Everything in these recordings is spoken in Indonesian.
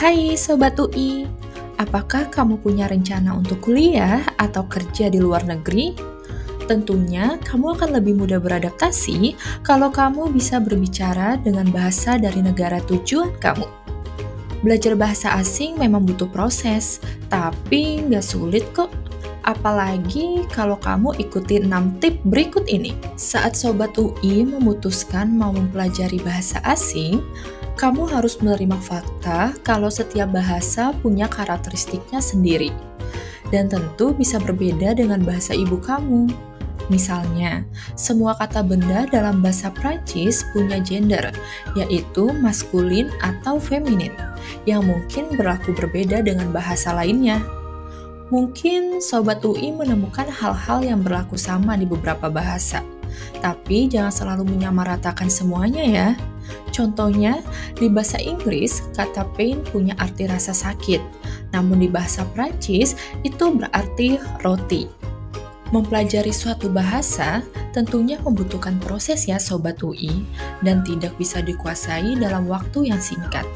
Hai Sobat UI, apakah kamu punya rencana untuk kuliah atau kerja di luar negeri? Tentunya kamu akan lebih mudah beradaptasi kalau kamu bisa berbicara dengan bahasa dari negara tujuan kamu. Belajar bahasa asing memang butuh proses, tapi nggak sulit kok. Apalagi kalau kamu ikuti 6 tip berikut ini. Saat Sobat UI memutuskan mau mempelajari bahasa asing, kamu harus menerima fakta kalau setiap bahasa punya karakteristiknya sendiri. Dan tentu bisa berbeda dengan bahasa ibu kamu. Misalnya, semua kata benda dalam bahasa Prancis punya gender, yaitu maskulin atau feminin, yang mungkin berlaku berbeda dengan bahasa lainnya. Mungkin Sobat UI menemukan hal-hal yang berlaku sama di beberapa bahasa, tapi jangan selalu menyamaratakan semuanya ya. Contohnya, di bahasa Inggris, kata pain punya arti rasa sakit, namun di bahasa Prancis itu berarti roti. Mempelajari suatu bahasa tentunya membutuhkan proses ya Sobat UI, dan tidak bisa dikuasai dalam waktu yang singkat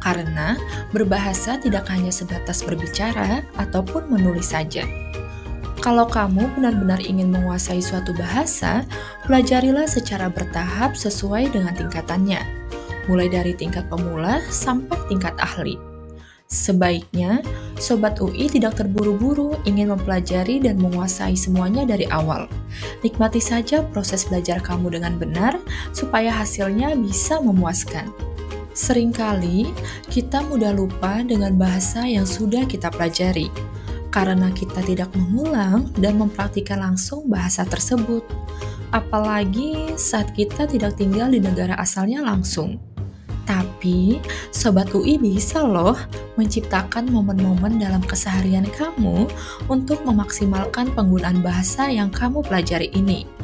karena berbahasa tidak hanya sebatas berbicara ataupun menulis saja. Kalau kamu benar-benar ingin menguasai suatu bahasa, pelajarilah secara bertahap sesuai dengan tingkatannya, mulai dari tingkat pemula sampai tingkat ahli. Sebaiknya, Sobat UI tidak terburu-buru ingin mempelajari dan menguasai semuanya dari awal. Nikmati saja proses belajar kamu dengan benar, supaya hasilnya bisa memuaskan. Seringkali kita mudah lupa dengan bahasa yang sudah kita pelajari karena kita tidak mengulang dan mempraktikkan langsung bahasa tersebut. Apalagi saat kita tidak tinggal di negara asalnya langsung. Tapi, Sobat UI bisa loh menciptakan momen-momen dalam keseharian kamu untuk memaksimalkan penggunaan bahasa yang kamu pelajari ini.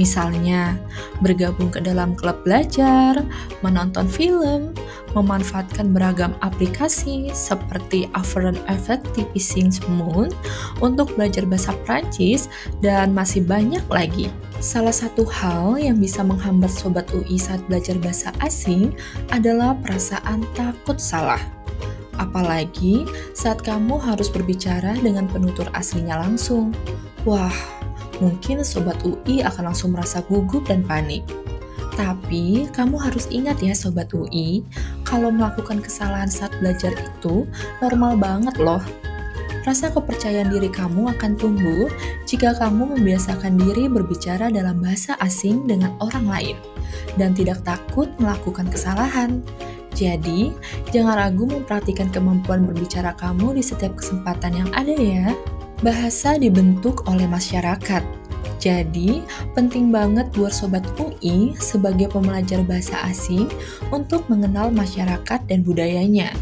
Misalnya, bergabung ke dalam klub belajar, menonton film, memanfaatkan beragam aplikasi seperti Afferent Effective Sings Moon untuk belajar bahasa Prancis, dan masih banyak lagi. Salah satu hal yang bisa menghambat Sobat UI saat belajar bahasa asing adalah perasaan takut salah. Apalagi saat kamu harus berbicara dengan penutur aslinya langsung. Wah, mungkin Sobat UI akan langsung merasa gugup dan panik. Tapi, kamu harus ingat ya Sobat UI, kalau melakukan kesalahan saat belajar itu normal banget loh. Rasa kepercayaan diri kamu akan tumbuh jika kamu membiasakan diri berbicara dalam bahasa asing dengan orang lain dan tidak takut melakukan kesalahan. Jadi, jangan ragu mempraktikkan kemampuan berbicara kamu di setiap kesempatan yang ada ya. Bahasa dibentuk oleh masyarakat. Jadi, penting banget buat sobat UI sebagai pembelajar bahasa asing untuk mengenal masyarakat dan budayanya.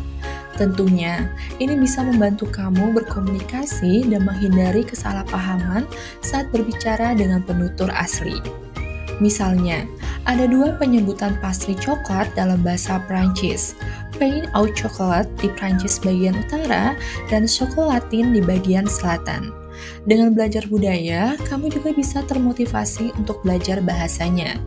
Tentunya, ini bisa membantu kamu berkomunikasi dan menghindari kesalahpahaman saat berbicara dengan penutur asli. Misalnya, ada dua penyebutan pastry coklat dalam bahasa Prancis, pain au chocolat di Prancis bagian utara dan chocolatin di bagian selatan. Dengan belajar budaya, kamu juga bisa termotivasi untuk belajar bahasanya.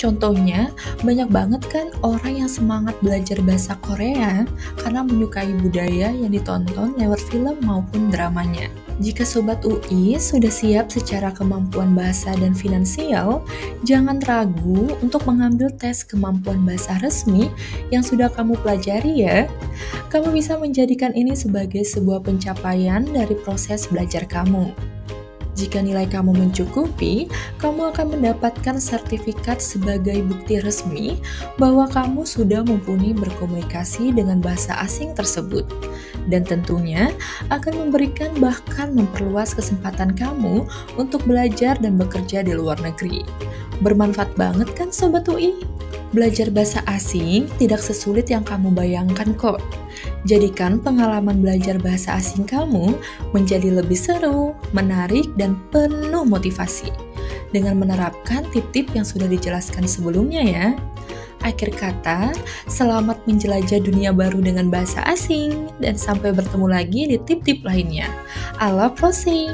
Contohnya, banyak banget kan orang yang semangat belajar bahasa Korea karena menyukai budaya yang ditonton lewat film maupun dramanya. Jika Sobat UI sudah siap secara kemampuan bahasa dan finansial, jangan ragu untuk mengambil tes kemampuan bahasa resmi yang sudah kamu pelajari ya. Kamu bisa menjadikan ini sebagai sebuah pencapaian dari proses belajar kamu. Jika nilai kamu mencukupi, kamu akan mendapatkan sertifikat sebagai bukti resmi bahwa kamu sudah mumpuni berkomunikasi dengan bahasa asing tersebut. Dan tentunya akan memberikan bahkan memperluas kesempatan kamu untuk belajar dan bekerja di luar negeri. Bermanfaat banget kan Sobat UI? Belajar bahasa asing tidak sesulit yang kamu bayangkan kok. Jadikan pengalaman belajar bahasa asing kamu menjadi lebih seru, menarik, dan penuh motivasi. Dengan menerapkan tip-tip yang sudah dijelaskan sebelumnya ya. Akhir kata, selamat menjelajah dunia baru dengan bahasa asing dan sampai bertemu lagi di tip-tip lainnya. Allah prosing!